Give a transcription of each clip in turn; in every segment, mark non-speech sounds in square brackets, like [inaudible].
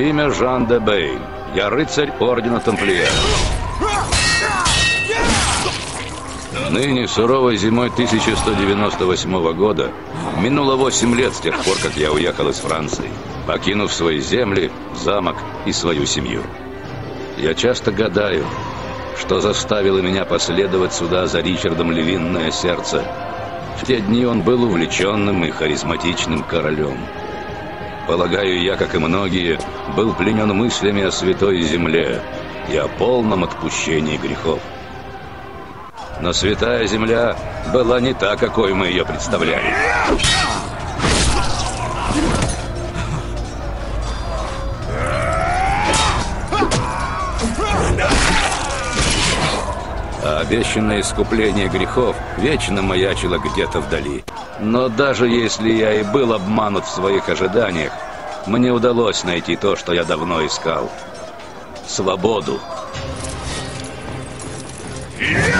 имя Жан де Бейль. Я рыцарь Ордена Тамплиеров. Ныне, суровой зимой 1198 года, минуло 8 лет с тех пор, как я уехал из Франции, покинув свои земли, замок и свою семью. Я часто гадаю, что заставило меня последовать сюда за Ричардом Левинное сердце. В те дни он был увлеченным и харизматичным королем. Полагаю, я, как и многие, был пленен мыслями о святой земле и о полном отпущении грехов. Но святая земля была не та, какой мы ее представляли. А обещанное искупление грехов вечно маячило где-то вдали. Но даже если я и был обманут в своих ожиданиях, мне удалось найти то, что я давно искал. Свободу. Yeah!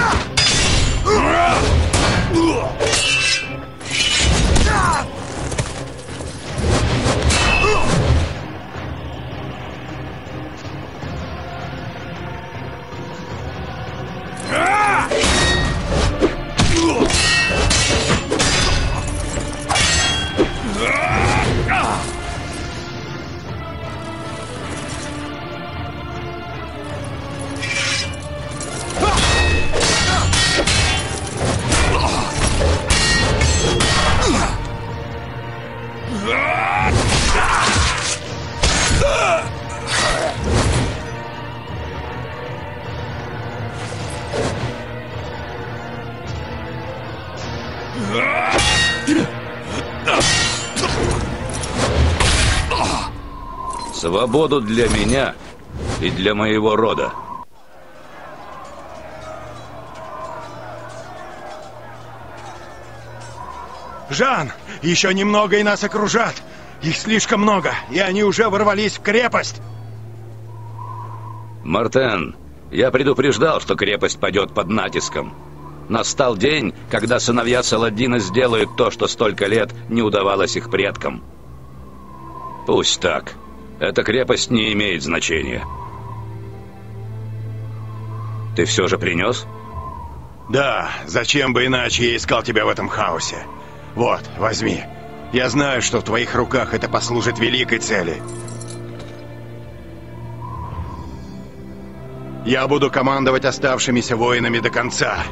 Свободу для меня и для моего рода. Жан, еще немного и нас окружат. Их слишком много, и они уже ворвались в крепость. Мартен, я предупреждал, что крепость падет под натиском. Настал день, когда сыновья Саладина сделают то, что столько лет не удавалось их предкам. Пусть так. Эта крепость не имеет значения. Ты все же принес? Да, зачем бы иначе я искал тебя в этом хаосе. Вот, возьми. Я знаю, что в твоих руках это послужит великой цели. Я буду командовать оставшимися воинами до конца.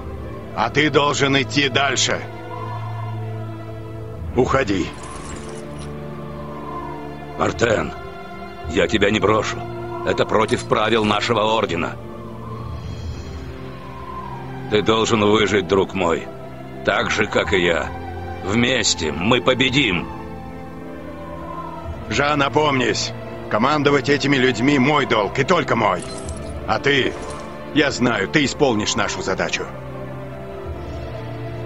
А ты должен идти дальше. Уходи. Мартен. Я тебя не брошу. Это против правил нашего ордена. Ты должен выжить, друг мой. Так же, как и я. Вместе мы победим. Жан, опомнись. Командовать этими людьми мой долг, и только мой. А ты, я знаю, ты исполнишь нашу задачу.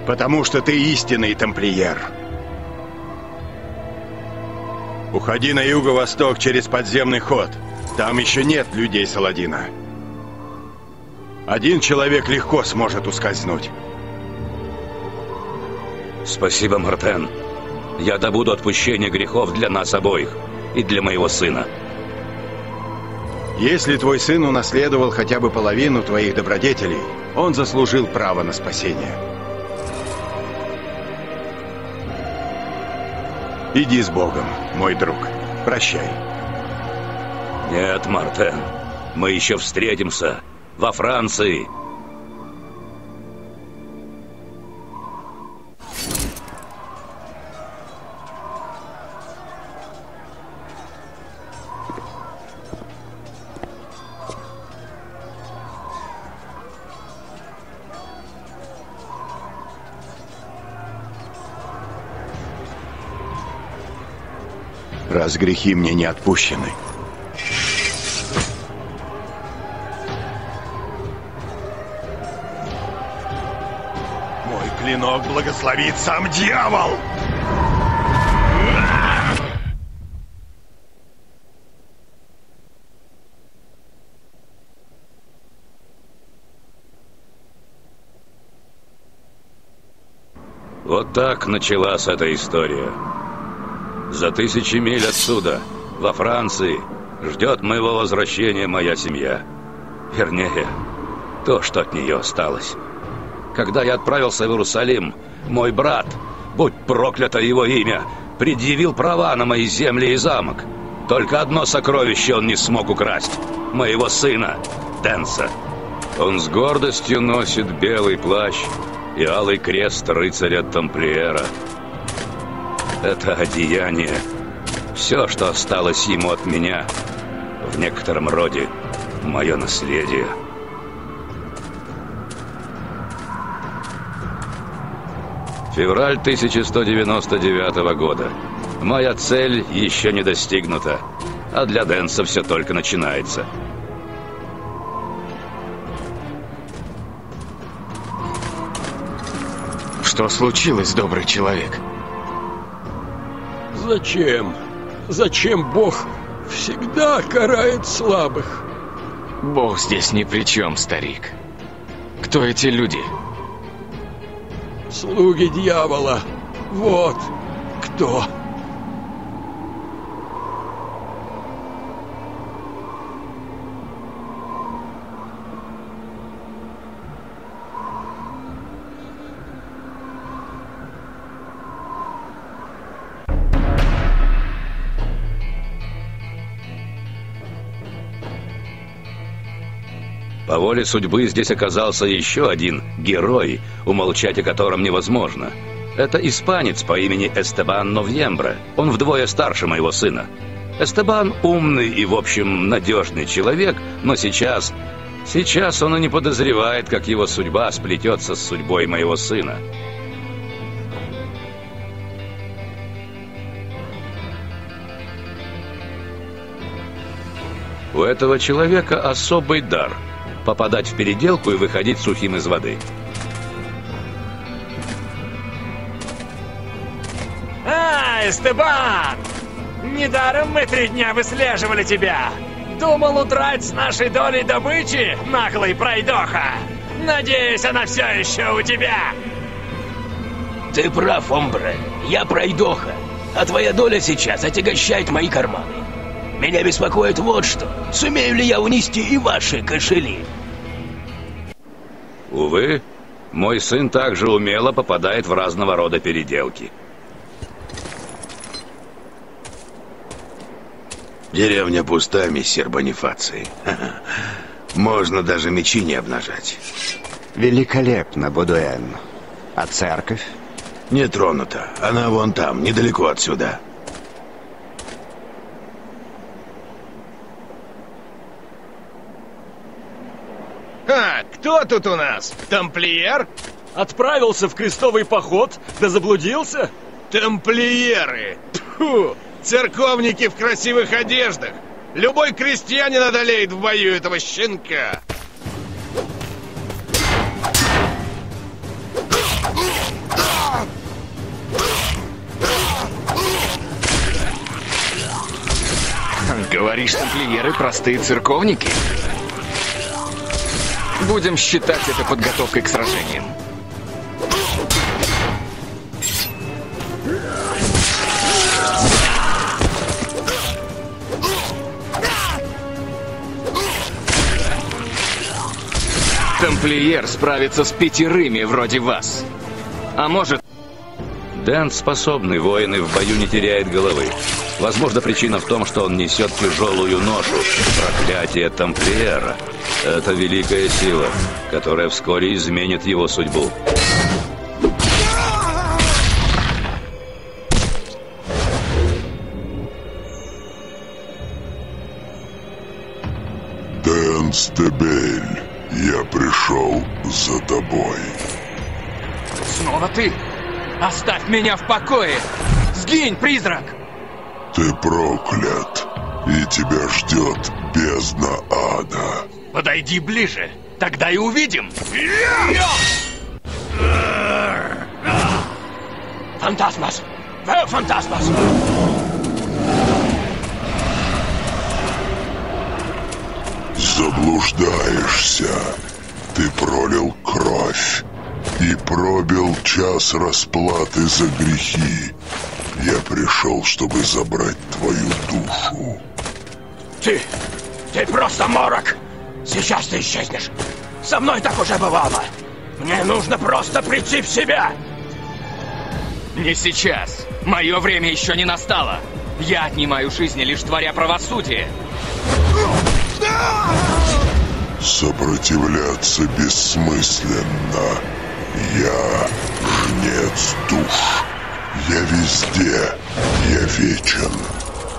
Потому что ты истинный тамплиер. Уходи на юго-восток через подземный ход. Там еще нет людей Саладина. Один человек легко сможет ускользнуть. Спасибо, Мартен. Я добуду отпущение грехов для нас обоих и для моего сына. Если твой сын унаследовал хотя бы половину твоих добродетелей, он заслужил право на спасение. Иди с Богом, мой друг. Прощай. Нет, Мартен. Мы еще встретимся. Во Франции. Раз грехи мне не отпущены. Мой клинок благословит сам дьявол! Вот так началась эта история. За тысячи миль отсюда, во Франции, ждет моего возвращения моя семья. Вернее, то, что от нее осталось. Когда я отправился в Иерусалим, мой брат, будь проклято его имя, предъявил права на мои земли и замок. Только одно сокровище он не смог украсть. Моего сына, Денса. Он с гордостью носит белый плащ и алый крест рыцаря Тамплиера. Это одеяние. Все, что осталось ему от меня, в некотором роде мое наследие. Февраль 1199 года. Моя цель еще не достигнута, а для Дэнса все только начинается. Что случилось, добрый человек? Зачем? Зачем Бог всегда карает слабых? Бог здесь ни при чем, старик. Кто эти люди? Слуги дьявола. Вот кто. Воле судьбы здесь оказался еще один герой, умолчать о котором невозможно. Это испанец по имени Эстебан Новьембре. Он вдвое старше моего сына. Эстебан умный и, в общем, надежный человек, но сейчас... Сейчас он и не подозревает, как его судьба сплетется с судьбой моего сына. У этого человека особый дар – попадать в переделку и выходить сухим из воды. А, Эстебан! Недаром мы три дня выслеживали тебя. Думал удрать с нашей долей добычи, наглый пройдоха. Надеюсь, она все еще у тебя. Ты прав, Омбре. Я пройдоха. А твоя доля сейчас отягощает мои карманы. Меня беспокоит вот что. Сумею ли я унести и ваши кошели? Увы, мой сын также умело попадает в разного рода переделки. Деревня пуста, мессер Бонифаций. Можно даже мечи не обнажать. Великолепно, Будуэн. А церковь? Не тронута. Она вон там, недалеко отсюда. А, кто тут у нас? Тамплиер? Отправился в крестовый поход, да заблудился? Тамплиеры! Тьфу! Церковники в красивых одеждах! Любой крестьянин одолеет в бою этого щенка! Говоришь, тамплиеры простые церковники? Будем считать это подготовкой к сражениям. Тамплиер справится с пятерыми вроде вас. А может... Дэн способный воин и в бою не теряет головы. Возможно, причина в том, что он несет тяжелую ношу. Проклятие тамплиера. Это великая сила, которая вскоре изменит его судьбу. Дэн Стебель, я пришел за тобой. Снова ты? Оставь меня в покое! Сгинь, призрак! Ты проклят, и тебя ждет бездна ада. Подойди ближе, тогда и увидим. Фантасмас! Фантасмас! Заблуждаешься. Ты пролил кровь и пробил час расплаты за грехи. Я пришел, чтобы забрать твою душу. Ты... ты просто морок! Сейчас ты исчезнешь. Со мной так уже бывало. Мне нужно просто прийти в себя. Не сейчас. Мое время еще не настало. Я отнимаю жизни, лишь творя правосудие. Сопротивляться бессмысленно. Я жнец душ. Я везде. Я вечен.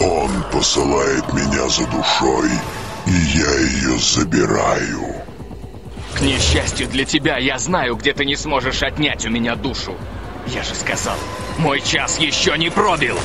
Он посылает меня за душой, и я ее забираю. К несчастью для тебя, я знаю, где ты не сможешь отнять у меня душу. Я же сказал, мой час еще не пробил.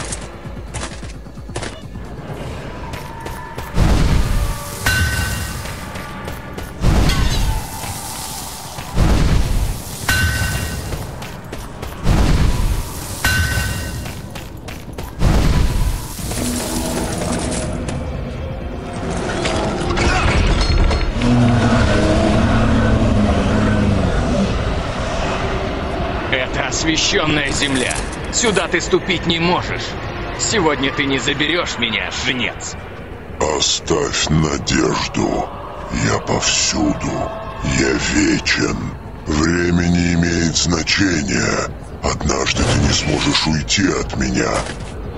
Земля. Сюда ты ступить не можешь. Сегодня ты не заберешь меня, жнец. Оставь надежду. Я повсюду. Я вечен. Время не имеет значения. Однажды ты не сможешь уйти от меня.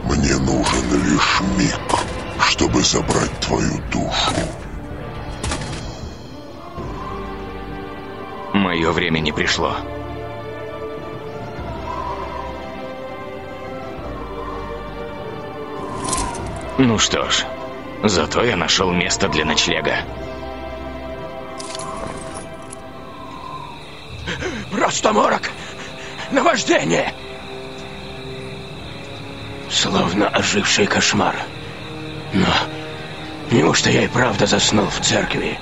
Мне нужен лишь миг, чтобы забрать твою душу. Мое время не пришло. Ну что ж, зато я нашел место для ночлега. Просто морок. Наваждение. Словно оживший кошмар. Но неужто я и правда заснул в церкви?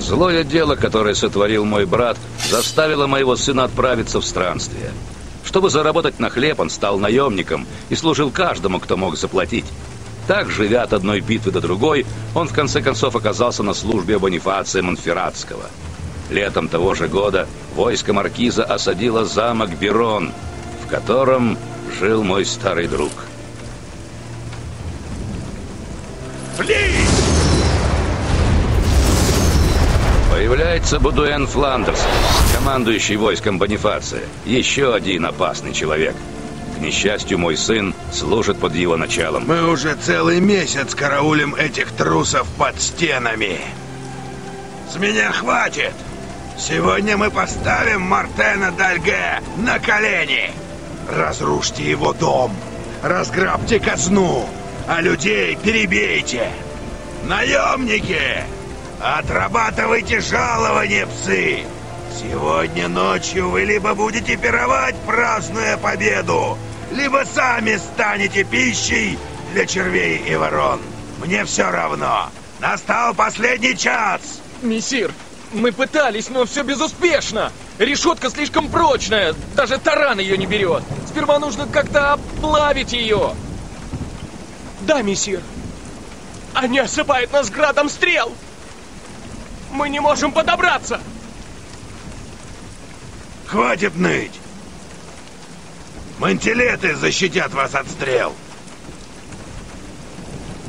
Злое дело, которое сотворил мой брат, заставило моего сына отправиться в странствие. Чтобы заработать на хлеб, он стал наемником и служил каждому, кто мог заплатить. Так, живя от одной битвы до другой, он в конце концов оказался на службе Бонифация Монферратского. Летом того же года войско маркиза осадило замок Берон, в котором жил мой старый друг. Появляется Будуэн Фландерс, командующий войском Бонифация. Еще один опасный человек. К несчастью, мой сын служит под его началом. Мы уже целый месяц караулим этих трусов под стенами. С меня хватит. Сегодня мы поставим Мартена Дальге на колени. Разрушьте его дом, разграбьте казну, а людей перебейте. Наемники, отрабатывайте жалования, псы. Сегодня ночью вы либо будете пировать, празднуя победу, либо сами станете пищей для червей и ворон. Мне все равно. Настал последний час. Мессир, мы пытались, но все безуспешно. Решетка слишком прочная, даже таран ее не берет. Сперва нужно как-то оплавить ее. Да, мессир. Они осыпают нас градом стрел. Мы не можем подобраться. Хватит ныть. Мантилеты защитят вас от стрел.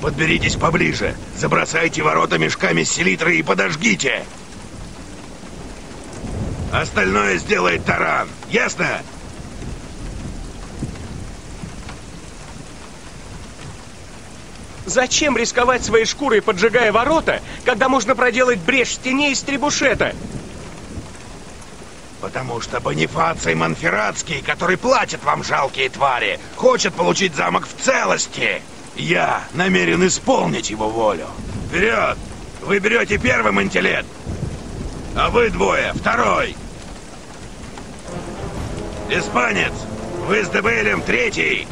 Подберитесь поближе, забросайте ворота мешками с селитрой и подожгите. Остальное сделает таран. Ясно? Зачем рисковать своей шкурой, поджигая ворота, когда можно проделать брешь в стене из требушета? Потому что Бонифаций Монферратский, который платит вам жалкие твари, хочет получить замок в целости. Я намерен исполнить его волю. Вперед! Вы берете первым интеллект, а вы двое второй. Испанец, вы с Дебейлем третий.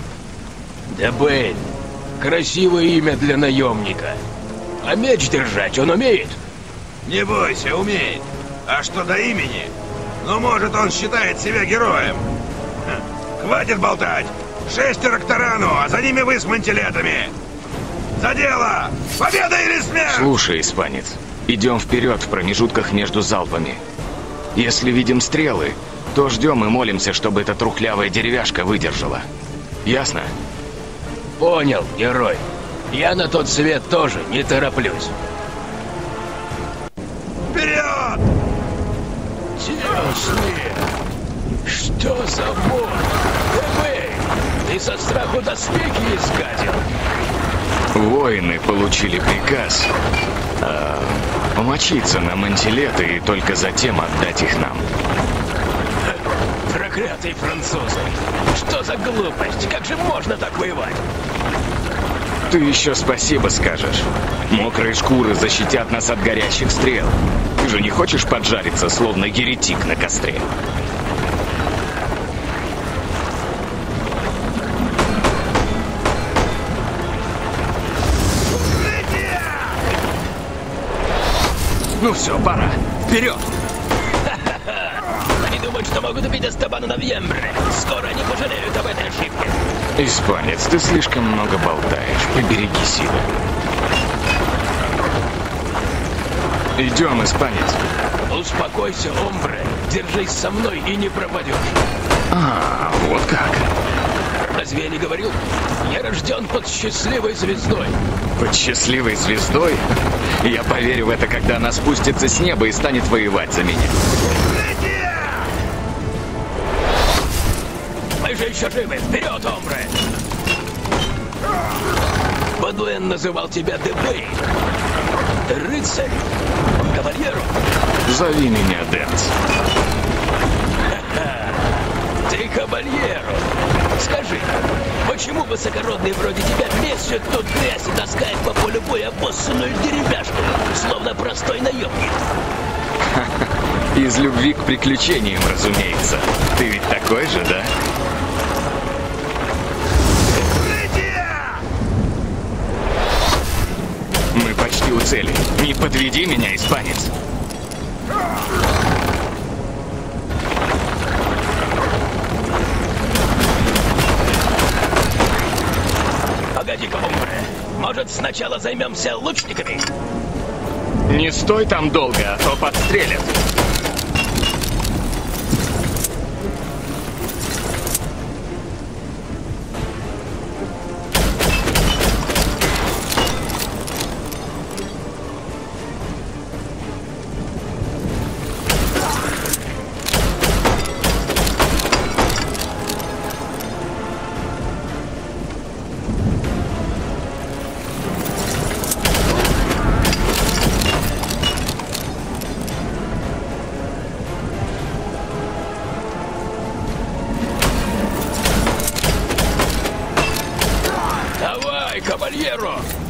Дебейль. Красивое имя для наемника. А меч держать он умеет? Не бойся, умеет. А что до имени? Ну, может, он считает себя героем. Хватит болтать. Шестеро к тарану, а за ними вы с мантилетами. За дело! Победа или смерть? Слушай, испанец, идем вперед в промежутках между залпами. Если видим стрелы, то ждем и молимся, чтобы эта трухлявая деревяшка выдержала. Ясно? Понял, герой. Я на тот свет тоже не тороплюсь. Вперед! Тесные! Что за бог? Дебей, ты со страху доспехи изгадил? Воины получили приказ а, помочиться на мантилеты и только затем отдать их нам. Проклятые французы! Что за глупость? Как же можно так воевать? Ты еще спасибо скажешь. Мокрые шкуры защитят нас от горящих стрел. Ты же не хочешь поджариться, словно еретик на костре? Ну все, пора. Вперед! Думают, что могут убить Эстебана Навьембре. Скоро они пожалеют об этой ошибке. Испанец, ты слишком много болтаешь. Побереги силы. Идем, испанец. Успокойся, Омбре. Держись со мной и не пропадешь. А, вот как. Разве я не говорил? Я рожден под счастливой звездой. Под счастливой звездой? Я поверю в это, когда она спустится с неба и станет воевать за меня. Же еще живы. Вперед, Омбре! Бадуэн называл тебя Дебей. Рыцарь. Кавальеру. Зови меня Дэнс. [laughs] Ты кабальеру. Скажи, почему высокородные вроде тебя месят тут грязь и таскают по полю боя обоссанную деревяшку, словно простой наемник? [laughs] Из любви к приключениям, разумеется. Ты ведь такой же, да? Почти у цели. Не подведи меня, испанец. Погоди-ка. Может, сначала займемся лучниками? Не стой там долго, а то подстрелят.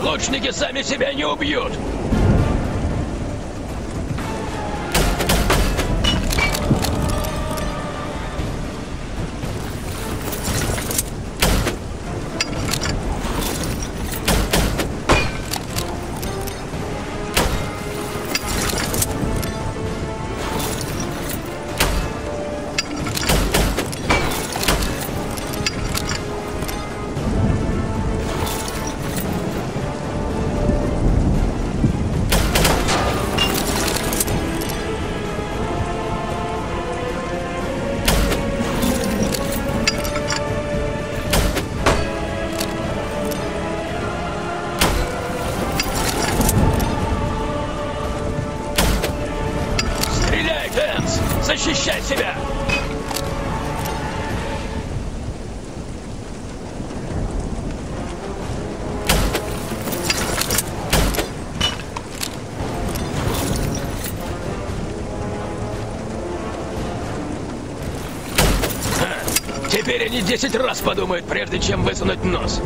Лучники сами себя не убьют! Теперь они 10 раз подумают, прежде чем высунуть нос.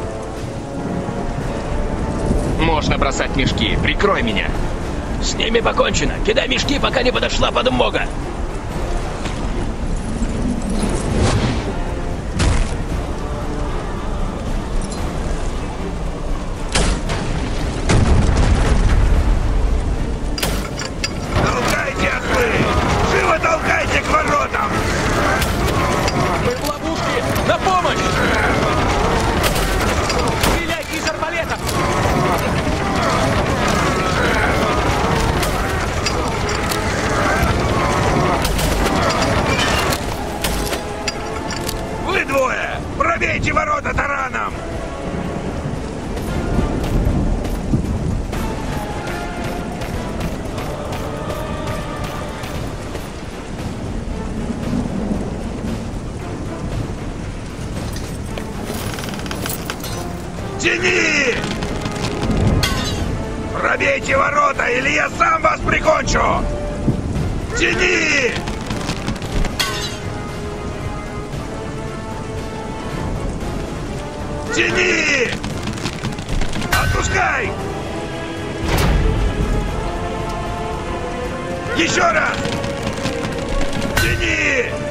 Можно бросать мешки. Прикрой меня. С ними покончено. Кидай мешки, пока не подошла подмога. Тяни! Пробейте ворота, или я сам вас прикончу! Тяни! Тяни! Отпускай! Еще раз! Тяни!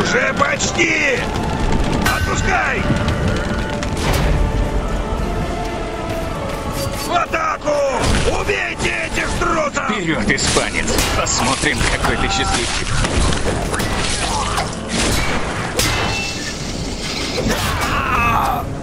Уже почти! Отпускай! В атаку! Убейте этих трусов! Вперед, испанец! Посмотрим, какой ты счастливчик. В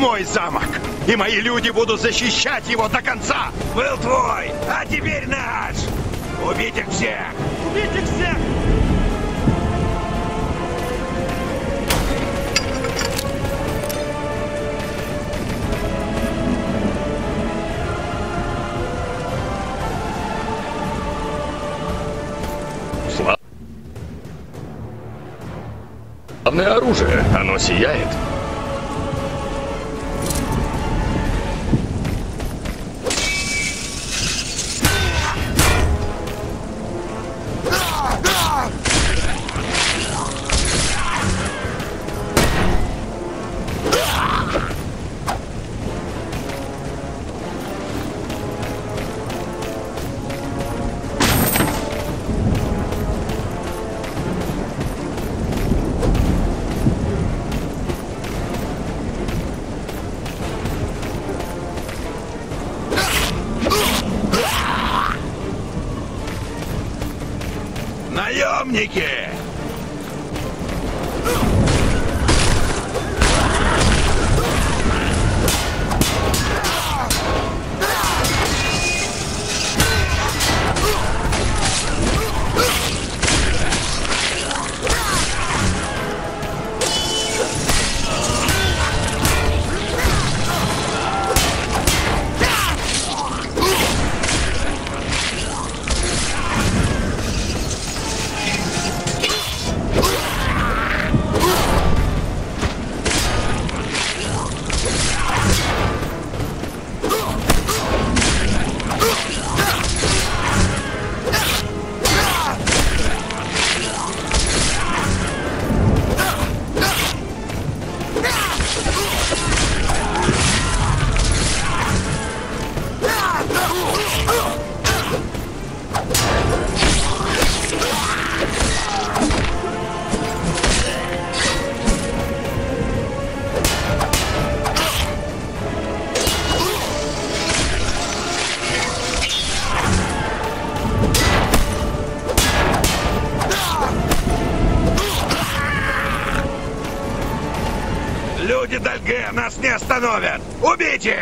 мой замок, и мои люди будут защищать его до конца. Был твой, а теперь наш. Убить их всех! Убить их всех! Славное оружие, оно сияет.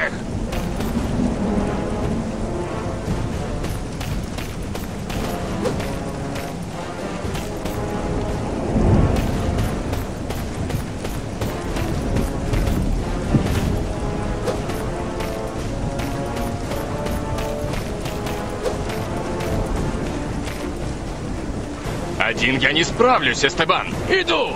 Их! Один я не справлюсь, Эстебан. Иду!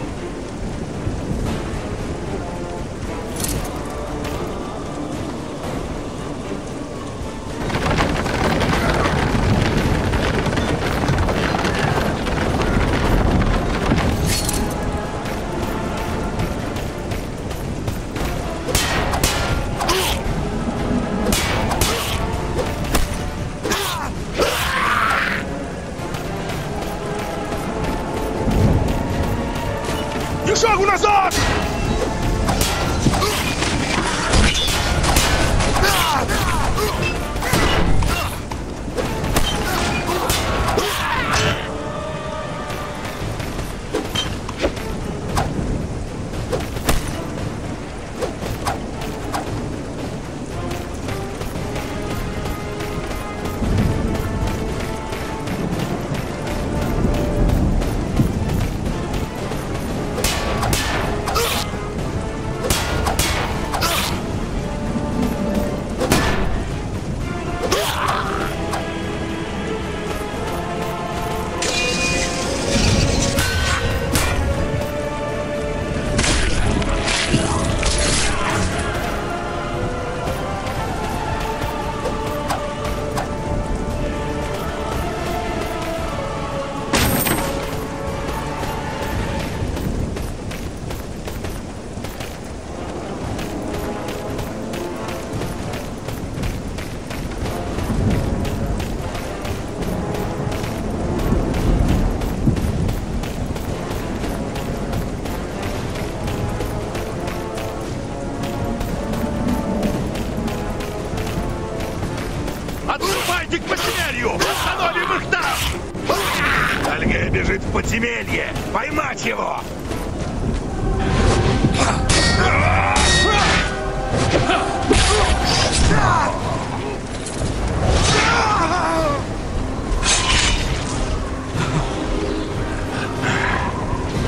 Бежит в подземелье! Поймать его!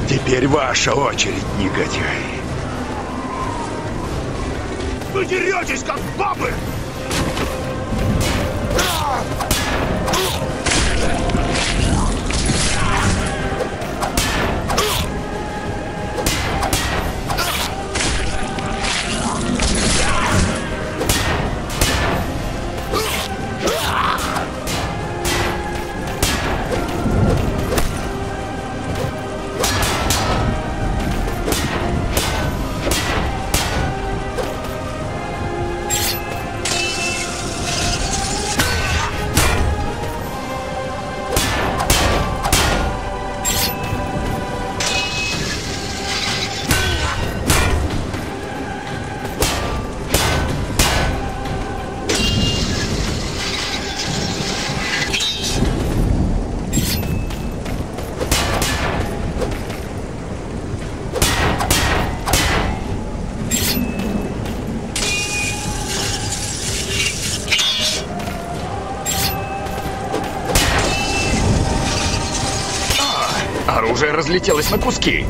Теперь ваша очередь, негодяй. Вы деретесь, как бабы! Оружие разлетелось на куски.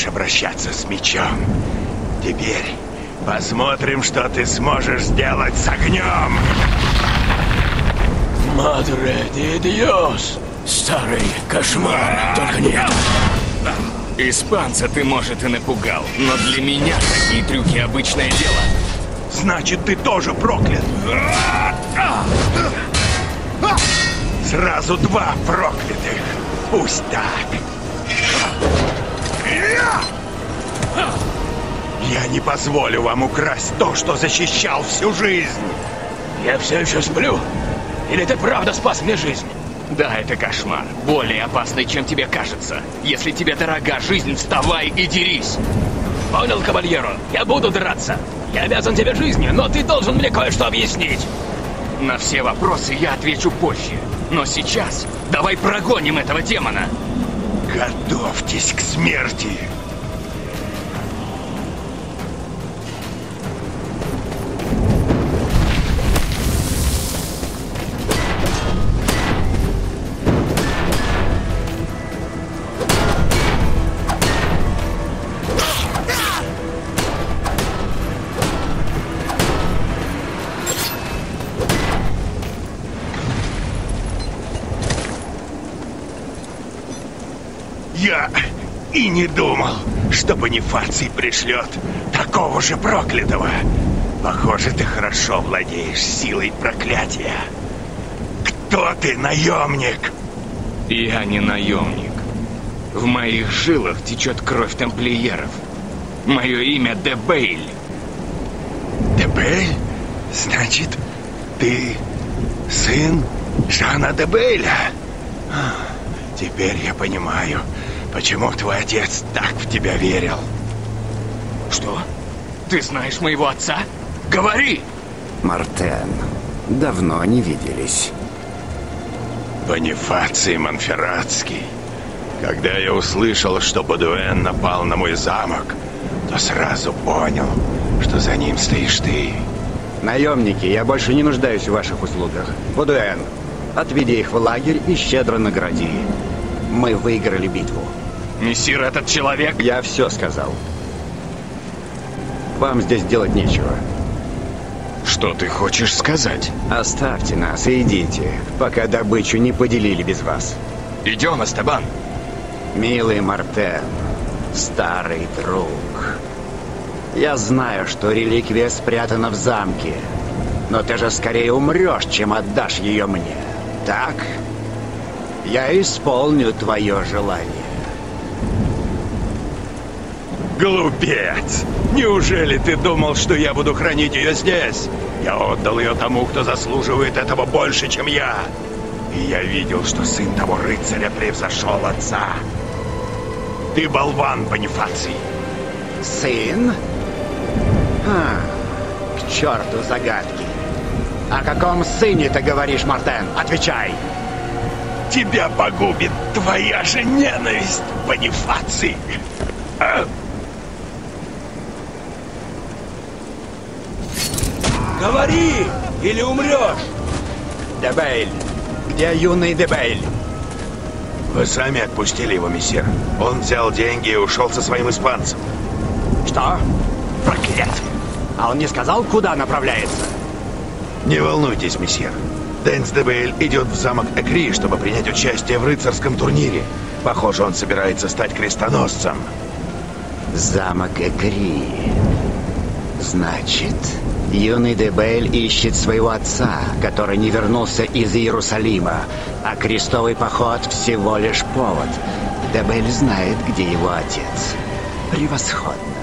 Умеешь обращаться с мечом. Теперь посмотрим, что ты сможешь сделать с огнем. Мадре де Диос! Старый кошмар, только не это. Испанца ты, может, и напугал, но для меня такие трюки обычное дело. Значит, ты тоже проклят. Сразу два проклятых. Пусть так. Я не позволю вам украсть то, что защищал всю жизнь. Я все еще сплю? Или ты правда спас мне жизнь? Да, это кошмар. Более опасный, чем тебе кажется. Если тебе дорога жизнь, вставай и дерись. Понял, кавальеро? Я буду драться. Я обязан тебе жизнью, но ты должен мне кое-что объяснить. На все вопросы я отвечу позже. Но сейчас давай прогоним этого демона. Готовьтесь к смерти. Не думал, что Бонифаций пришлет такого же проклятого. Похоже, ты хорошо владеешь силой проклятия. Кто ты, наемник? Я не наемник. В моих жилах течет кровь тамплиеров. Мое имя Дебейль. Дебейль? Значит, ты сын Жана Дебейля? Теперь я понимаю, почему твой отец так в тебя верил. Что? Ты знаешь моего отца? Говори! Мартен, давно не виделись. Бонифаций Монферратский. Когда я услышал, что Бодуэн напал на мой замок, то сразу понял, что за ним стоишь ты. Наемники, я больше не нуждаюсь в ваших услугах. Будуэн, отведи их в лагерь и щедро награди. Мы выиграли битву. Мессир, этот человек... Я все сказал. Вам здесь делать нечего. Что ты хочешь сказать? Оставьте нас и идите, пока добычу не поделили без вас. Идем, Эстебан. Милый Мартен, старый друг. Я знаю, что реликвия спрятана в замке, но ты же скорее умрешь, чем отдашь ее мне. Так? Я исполню твое желание. Глупец! Неужели ты думал, что я буду хранить ее здесь? Я отдал ее тому, кто заслуживает этого больше, чем я. И я видел, что сын того рыцаря превзошел отца. Ты болван, Бонифаций. Сын? А, к черту загадки. О каком сыне ты говоришь, Мартен? Отвечай. Тебя погубит твоя же ненависть, Бонифаций. А? Говори, или умрешь. Дебейль. Где юный Дебейль? Вы сами отпустили его, мессир. Он взял деньги и ушел со своим испанцем. Что? Проклятие! А он не сказал, куда направляется? Не волнуйтесь, мессир. Дэнс Дебейль идет в замок Экри, чтобы принять участие в рыцарском турнире. Похоже, он собирается стать крестоносцем. Замок Экри. Значит, юный Дебель ищет своего отца, который не вернулся из Иерусалима, а крестовый поход всего лишь повод. Дебель знает, где его отец. Превосходно.